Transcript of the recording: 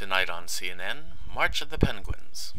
Tonight on CNN, March of the Penguins.